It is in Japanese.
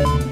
you